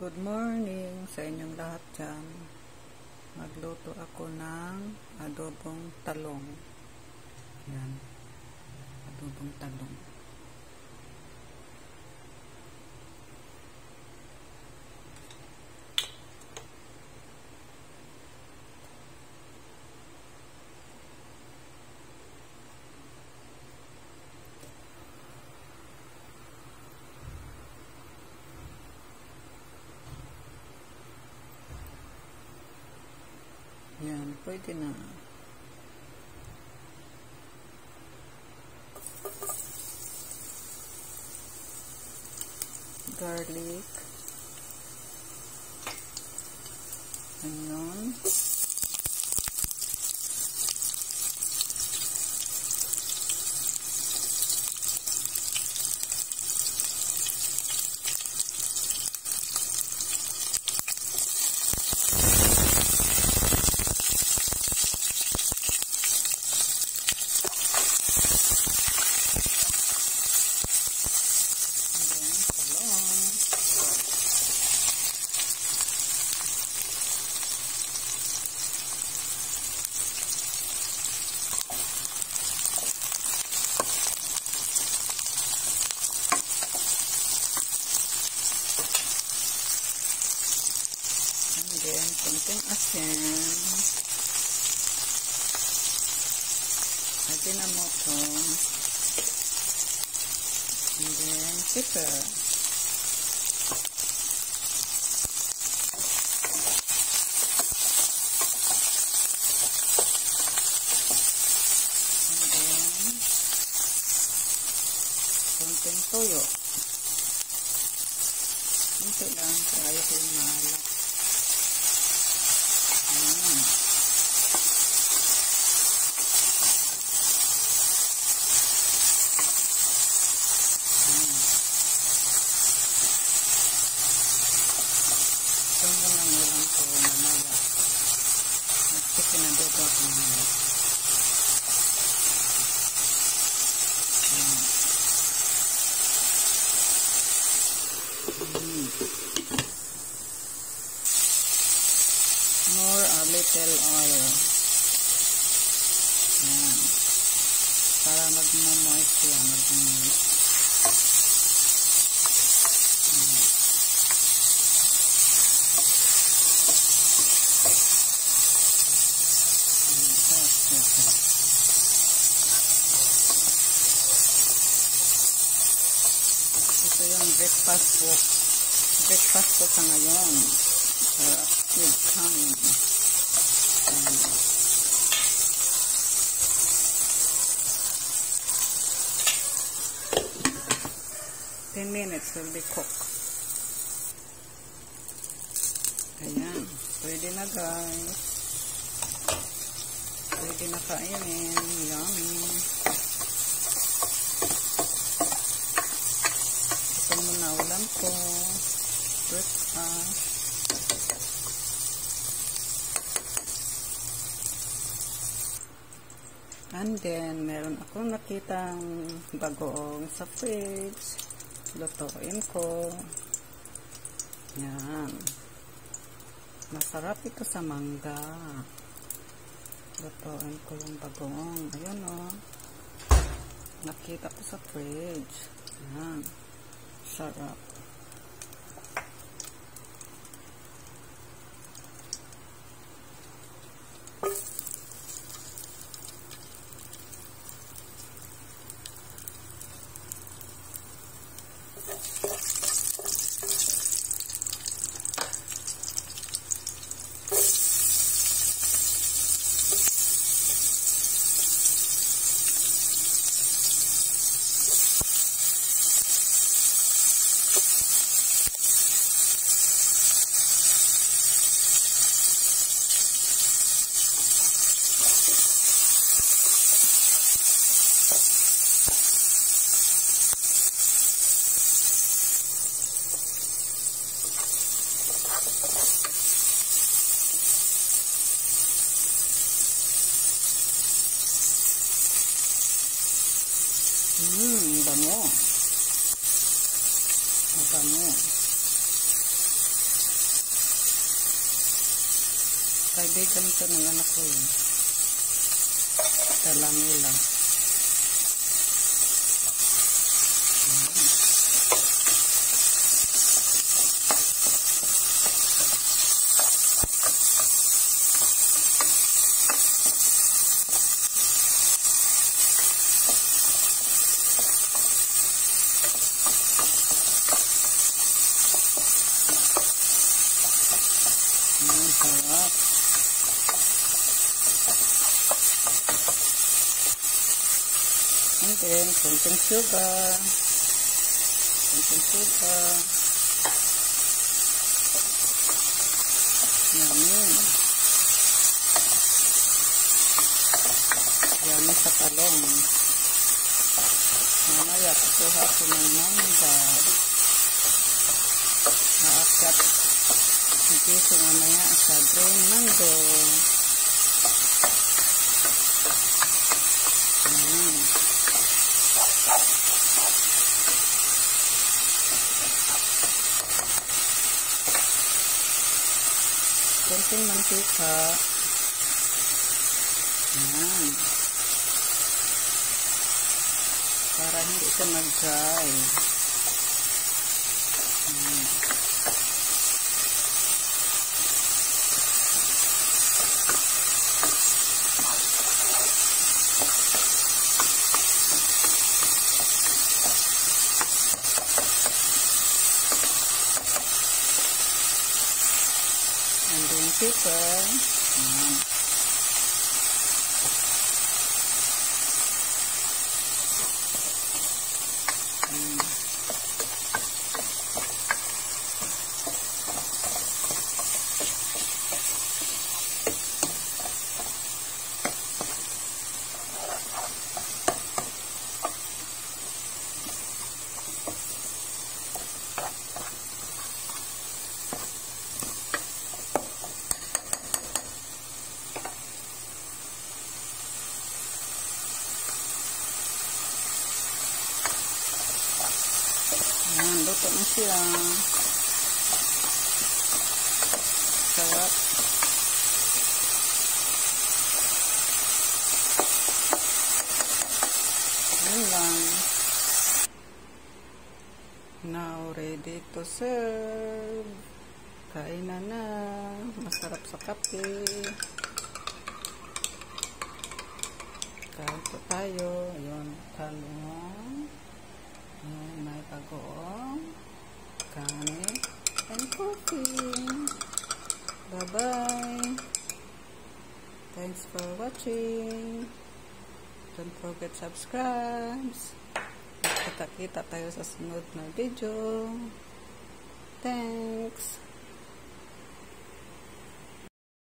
Good morning sa inyong lahat dyan. Magluto ako ng adobong talong. Yan. Adobong talong. Yan, pwede na. Garlic. Onion. Ayan, talong. And then, konting asin. Ajinomoto. And then, pepper. And then, konting toyo. Kunti lang, kaya ko yung mahalap. Ayan. Ito mo lang ulam ko mamaya. Nagsikin na dodo ako mamaya. Ayan. Mm. More a little oil. Ayan. Para magmo-moist yan. Magmo-moist. Ayan. Ayan. Sarap siya, sarap. Ito yung breakfast ko. Breakfast ko sa ngayon. Sarap. With kanin. Ten minutes will be cooked. Ayan. Pwede na guys. Pwede na kainin. Yummy. Ito muna ulam ko. Breakfast. And then, meron akong nakitang bagoong sa fridge. Lutuin ko. Yan. Masarap ito sa mangga. Lutuin ko yung bagoong. Ayan o. Oh. Nakita ko sa fridge. Yan. Sarap. Kaibigan ito ng anak ko yun. Talamila. Ang sarap. Then, konting sugar. Konting sugar. Yummy. Yummy sa talong. Mamaya, kukuha ko ng mangga. Naakyat Sige, so mamaya sa green mango. Ayan. Konting mantika. Ayan. Para hindi siya mag-dry. Ayan. And then pepper. Ayan. Ayan. Ayan, luto na siya. Sarap. Ayan lang. Now, ready to serve. Kain na na. Masarap sa kape. Kain po tayo. Ayun, talong. Ayan, may pagoong, kanin, and coffee. Bye-bye. Thanks for watching. Don't forget subscribe. Kita-kita tayo sa sunod na video. Thanks.